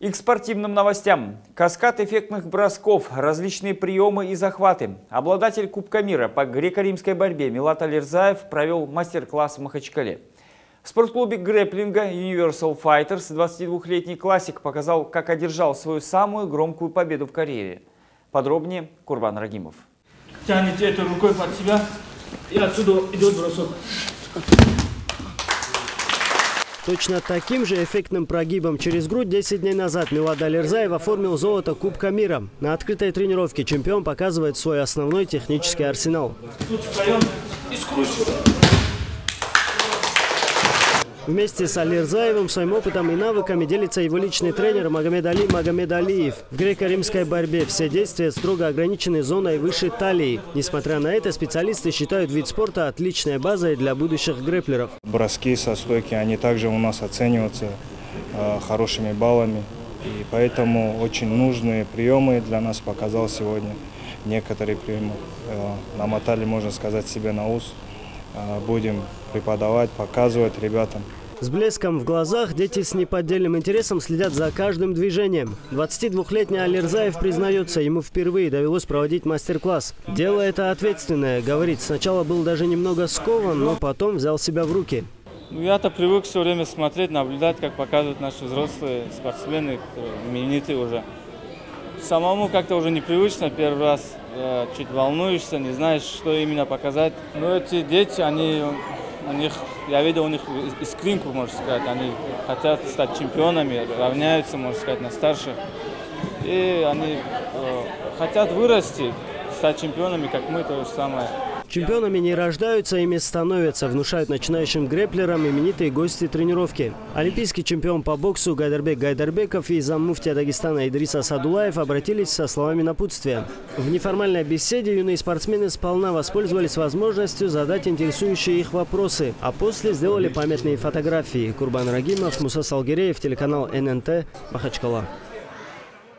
И к спортивным новостям. Каскад эффектных бросков, различные приемы и захваты. Обладатель Кубка мира по греко-римской борьбе Милат Алирзаев провел мастер-класс в Махачкале. В спортклубе грэплинга Universal Fighters 22-летний классик показал, как одержал свою самую громкую победу в карьере. Подробнее Курбан Рагимов. Тяните эту рукой под себя, и отсюда идет бросок. Точно таким же эффектным прогибом через грудь 10 дней назад Милад Алирзаев оформил золото Кубка мира. На открытой тренировке чемпион показывает свой основной технический арсенал. Тут встаем и скручиваем. Вместе с Алирзаевым своим опытом и навыками делится его личный тренер Магомед Али Магомед Алиев. В греко-римской борьбе все действия строго ограничены зоной выше талии. Несмотря на это, специалисты считают вид спорта отличной базой для будущих грэплеров. Броски со стойки, они также у нас оцениваются э, хорошими баллами. И поэтому очень нужные приемы для нас показал сегодня. Некоторые приемы э, намотали, можно сказать, себе на ус. Э, будем преподавать, показывать ребятам. С блеском в глазах дети с неподдельным интересом следят за каждым движением. 22-летний Алирзаев признается, ему впервые довелось проводить мастер-класс. Дело это ответственное, говорит. Сначала был даже немного скован, но потом взял себя в руки. Ну, я-то привык все время смотреть, наблюдать, как показывают наши взрослые спортсмены, именитые уже. Самому как-то уже непривычно, первый раз э, чуть волнуешься, не знаешь, что именно показать. Но эти дети, они у них, я видел у них искринку, можно сказать, они хотят стать чемпионами, равняются, можно сказать, на старших. И они э, хотят вырасти, стать чемпионами, как мы, то же самое. Чемпионами не рождаются, ими становятся, внушают начинающим грэплерам именитые гости тренировки. Олимпийский чемпион по боксу Гайдарбек Гайдарбеков и заммуфтия Дагестана Идриса Садулаев обратились со словами напутствия. В неформальной беседе юные спортсмены сполна воспользовались возможностью задать интересующие их вопросы, а после сделали памятные фотографии. Курбан Рагимов, Муса Салгиреев, телеканал ННТ, Махачкала.